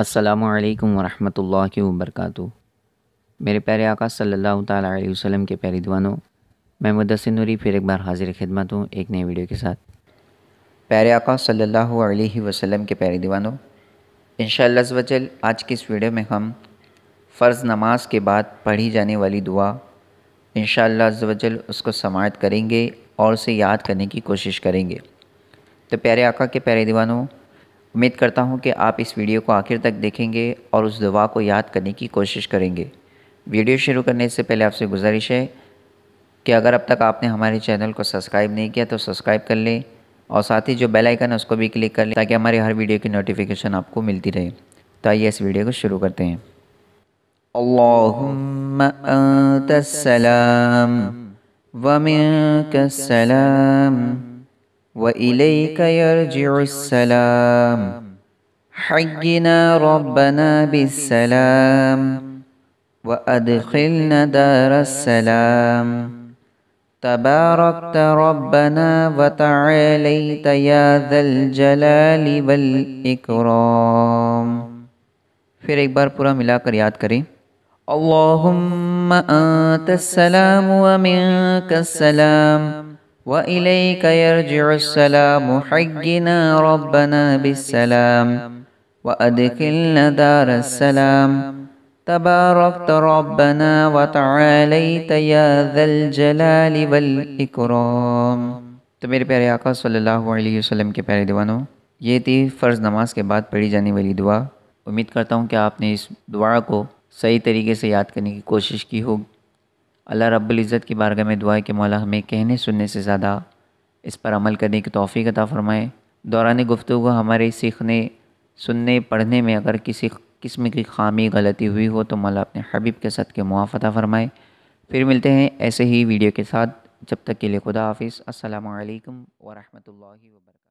السلام علیکم ورحمۃ اللہ وبرکاتہ۔ میرے پیارے آقا صلی اللہ تعالیٰ علیہ وسلم کے پیاری دیوانوں، میں مدثر نوری پھر ایک بار حاضر خدمت ہوں ایک نئے ویڈیو کے ساتھ۔ پیارے آقا صلی اللہ علیہ وسلم کے پیاری دیوانوں، انشاءاللہ شاء اللہ آج کی اس ویڈیو میں ہم فرض نماز کے بعد پڑھی جانے والی دعا، انشاءاللہ شاء اس کو سماعت کریں گے اور اسے یاد کرنے کی کوشش کریں گے۔ تو پیارے آقا کے پیارے دیوانوں امید کرتا ہوں کہ آپ اس ویڈیو کو آخر تک دیکھیں گے اور اس دعا کو یاد کرنے کی کوشش کریں گے۔ ویڈیو شروع کرنے سے پہلے آپ سے گزارش ہے کہ اگر اب تک آپ نے ہمارے چینل کو سبسکرائب نہیں کیا تو سبسکرائب کر لیں اور ساتھ ہی جو بیل آئیکن ہے اس کو بھی کلک کر لیں تاکہ ہماری ہر ویڈیو کی نوٹیفیکیشن آپ کو ملتی رہے۔ تو آئیے اس ویڈیو کو شروع کرتے ہیں۔ اللہم انت السلام ومنک السلام وإليك يرجع السلام. حينا ربنا بالسلام. وأدخلنا دار السلام. تباركت ربنا وتعاليت يا ذا الجلال والإكرام. پھر ایک بار پورا ملا کر یاد کریں اللہم انت السلام ومنک السلام وإليك يرجع السلام حقنا ربنا بالسلام وأدخلنا دار السلام. تباركت ربنا وتعاليت يا ذا الجلال والإكرام. تو میرے پیارے آقا صلی اللہ علیہ وسلم کے پیارے دیوانوں، یہ تھی فرض نماز کے بعد پڑھی جانے والی دعا. امید کرتا ہوں کہ آپ نے اس دعا کو صحیح طریقے سے یاد کرنے کی کوشش کی ہوگی اللہ رب العزت کی بارگاہ میں دعا ہے کہ مولا ہمیں کہنے، سننے سے زیادہ اس پر عمل کرنے کی توفیق عطا فرمائے۔ دوران گفتگو ہمارے سیکھنے، سننے، پڑھنے میں اگر کسی قسم کی خامی، غلطی ہوئی ہو تو مولا اپنے حبیب کے ساتھ کے موافطہ فرمائے۔ پھر ملتے ہیں ایسے ہی ویڈیو کے ساتھ۔ جب تک کے لیے خدا حافظ۔ السلام علیکم ورحمۃ اللہ وبرکاتہ۔